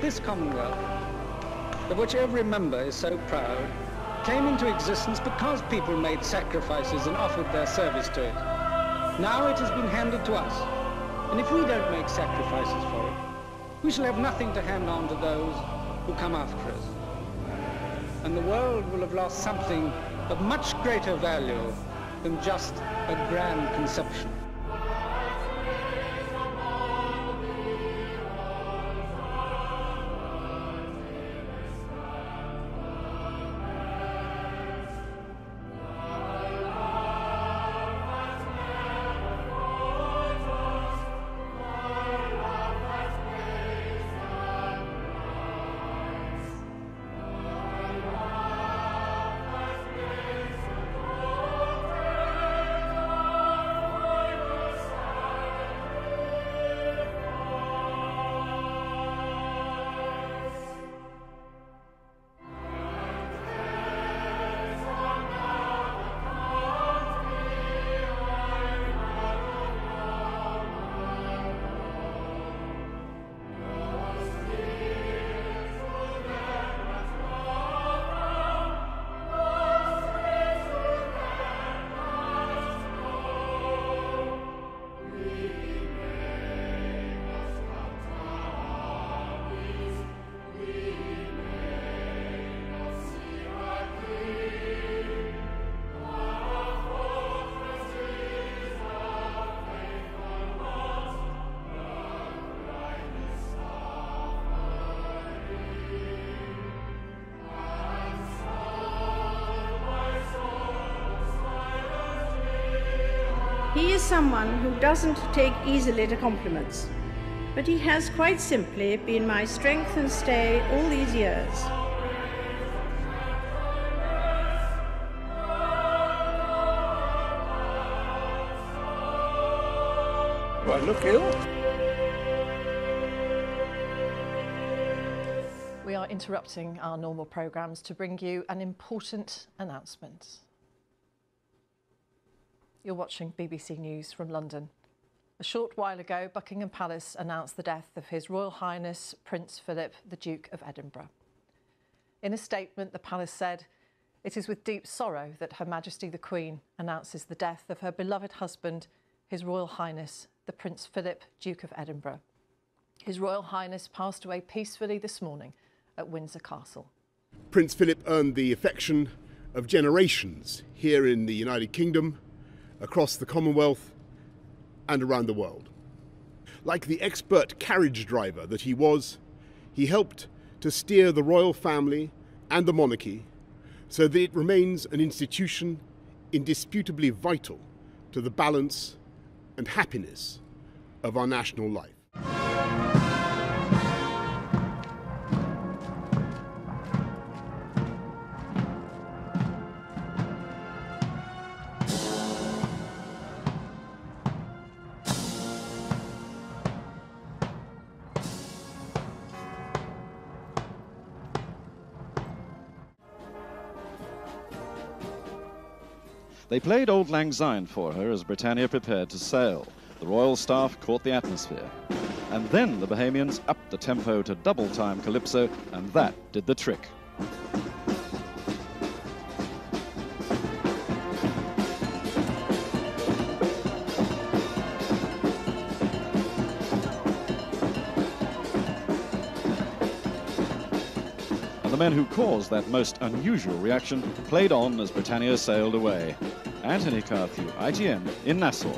this Commonwealth, of which every member is so proud, came into existence because people made sacrifices and offered their service to it. Now it has been handed to us. And if we don't make sacrifices for it, we shall have nothing to hand on to those who come after us. And the world will have lost something of much greater value than just a grand conception. He is someone who doesn't take easily to compliments, but he has quite simply been my strength and stay all these years. Do I look ill? We are interrupting our normal programmes to bring you an important announcement. You're watching BBC News from London. A short while ago, Buckingham Palace announced the death of His Royal Highness Prince Philip, the Duke of Edinburgh. In a statement, the palace said, It is with deep sorrow that Her Majesty the Queen announces the death of her beloved husband, His Royal Highness the Prince Philip, Duke of Edinburgh. His Royal Highness passed away peacefully this morning at Windsor Castle. Prince Philip earned the affection of generations here in the United Kingdom, across the Commonwealth, and around the world. Like the expert carriage driver that he was, he helped to steer the royal family and the monarchy so that it remains an institution indisputably vital to the balance and happiness of our national life. They played Auld Lang Syne for her as Britannia prepared to sail. The royal staff caught the atmosphere. And then the Bahamians upped the tempo to double time calypso, and that did the trick. Men who caused that most unusual reaction played on as Britannia sailed away. Anthony Carthew, ITN, in Nassau.